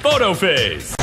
Foto Face.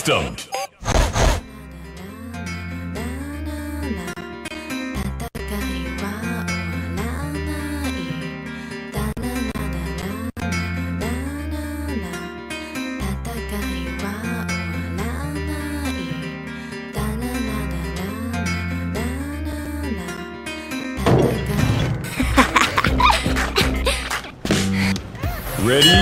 Custom. レデ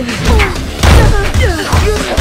哦加大眼睛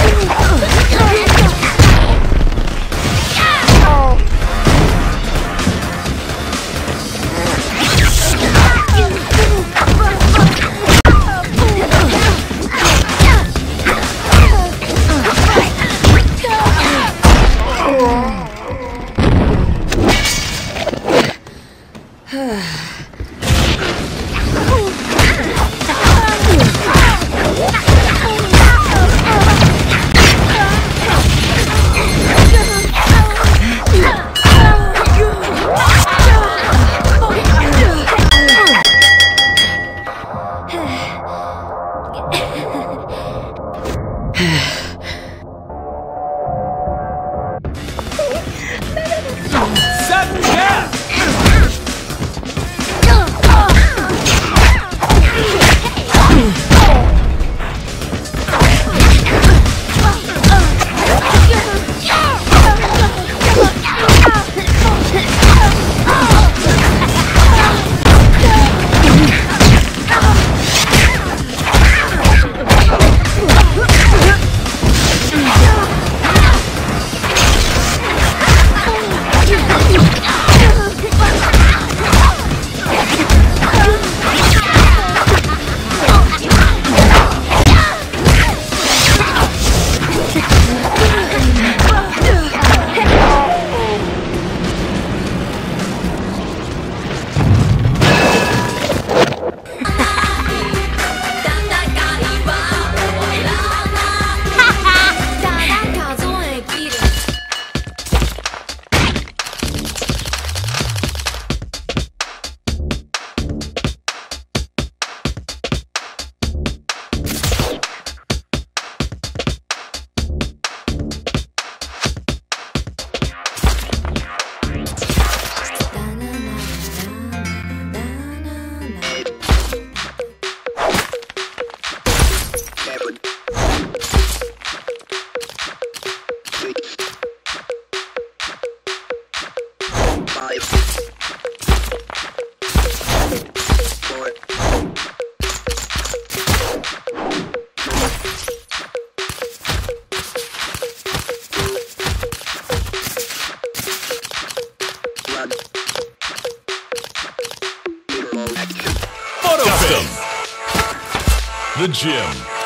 The gym.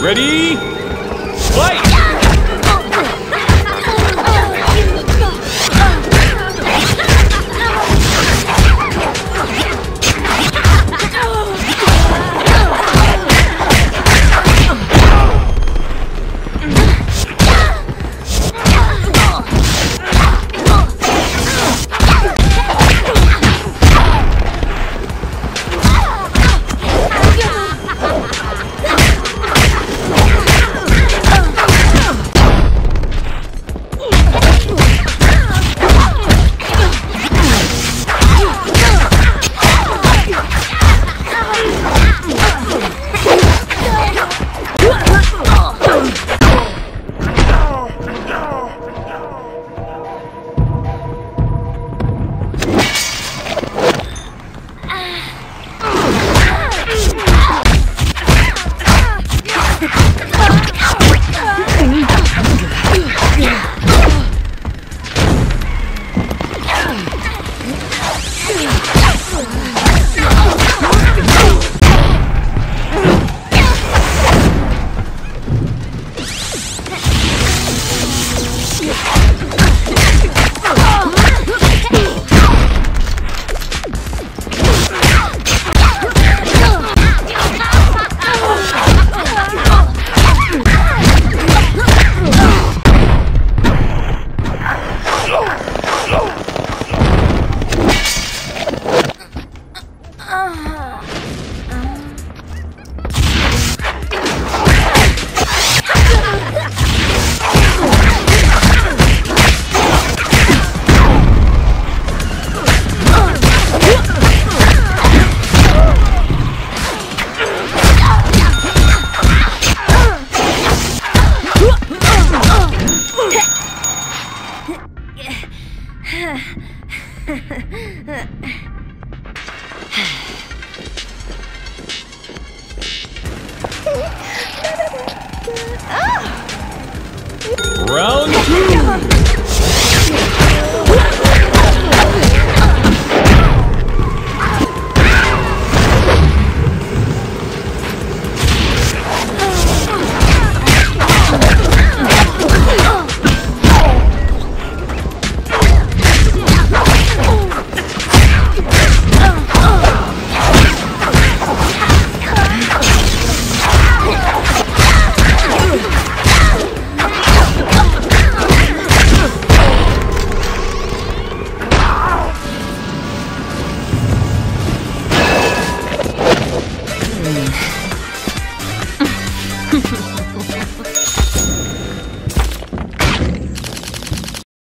Ready? Fight!